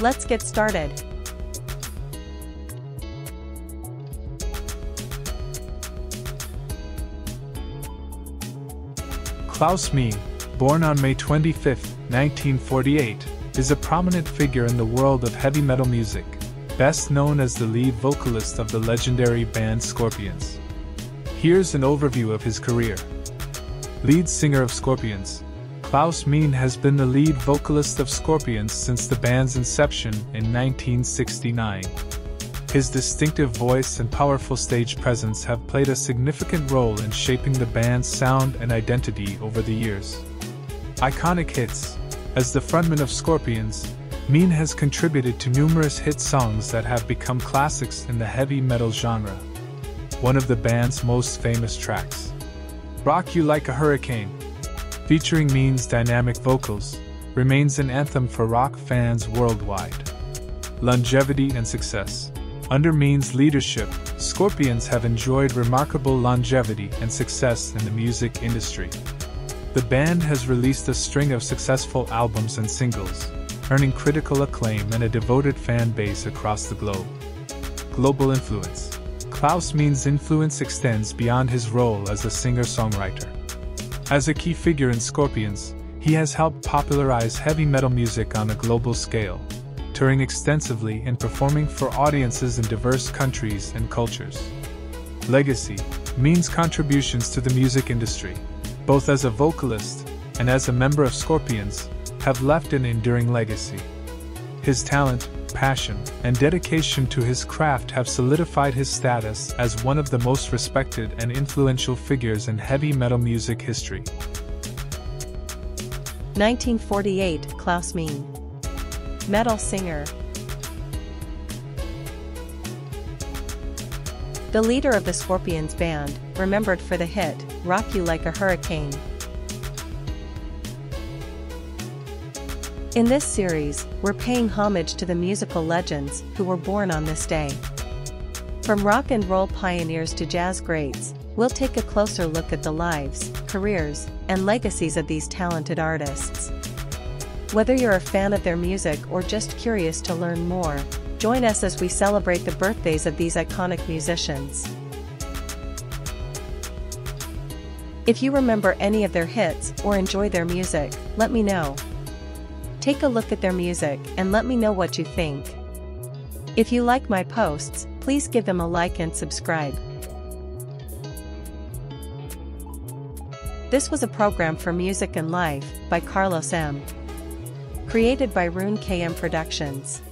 Let's get started. Klaus Meine, born on May 25, 1948, is a prominent figure in the world of heavy metal music, best known as the lead vocalist of the legendary band Scorpions. Here's an overview of his career. Lead singer of Scorpions, Klaus has been the lead vocalist of Scorpions since the band's inception in 1969. His distinctive voice and powerful stage presence have played a significant role in shaping the band's sound and identity over the years. Iconic hits As the frontman of Scorpions, Meine has contributed to numerous hit songs that have become classics in the heavy metal genre. One of the band's most famous tracks, Rock You Like a Hurricane, featuring Meine's dynamic vocals, remains an anthem for rock fans worldwide. Longevity and success. Under Meine's leadership, Scorpions have enjoyed remarkable longevity and success in the music industry. The band has released a string of successful albums and singles, earning critical acclaim and a devoted fan base across the globe. Global influence. Klaus Meine's influence extends beyond his role as a singer songwriter. As a key figure in Scorpions, he has helped popularize heavy metal music on a global scale, touring extensively and performing for audiences in diverse countries and cultures. Legacy Meine's contributions to the music industry, both as a vocalist and as a member of Scorpions, have left an enduring legacy. His talent, passion, and dedication to his craft have solidified his status as one of the most respected and influential figures in heavy metal music history. 1948 Klaus Meine. Metal singer. The leader of the Scorpions band, remembered for the hit, Rock You Like a Hurricane. In this series, we're paying homage to the musical legends who were born on this day. From rock and roll pioneers to jazz greats, we'll take a closer look at the lives, careers, and legacies of these talented artists. Whether you're a fan of their music or just curious to learn more, join us as we celebrate the birthdays of these iconic musicians. If you remember any of their hits or enjoy their music, let me know. Take a look at their music and let me know what you think. If you like my posts, please give them a like and subscribe. This was a program for Music and Life by Karlos M. Created by Rune KM Productions.